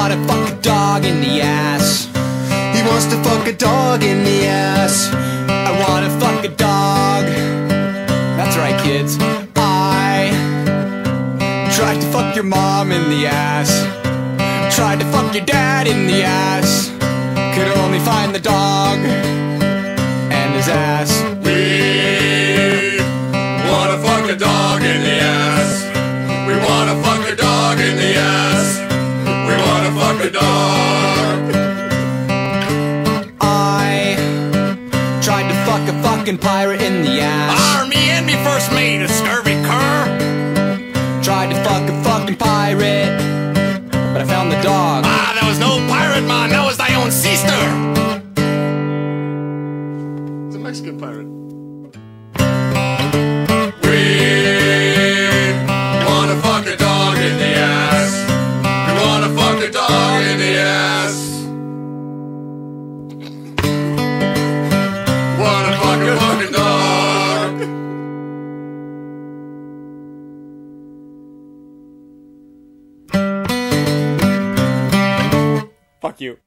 Wanna fuck a dog in the ass. He wants to fuck a dog in the ass. I want to fuck a dog. That's right, kids. I tried to fuck your mom in the ass. Tried to fuck your dad in the ass. Could only find the dog. Fucking pirate in the ass. Army and me first mate, a scurvy cur. Tried to fuck a fucking pirate, but I found the dog. Ah, that was no pirate, man. That was thy own sister. It's a Mexican pirate. We wanna fuck a dog in the ass. We wanna fuck a dog in the ass. Fuck you.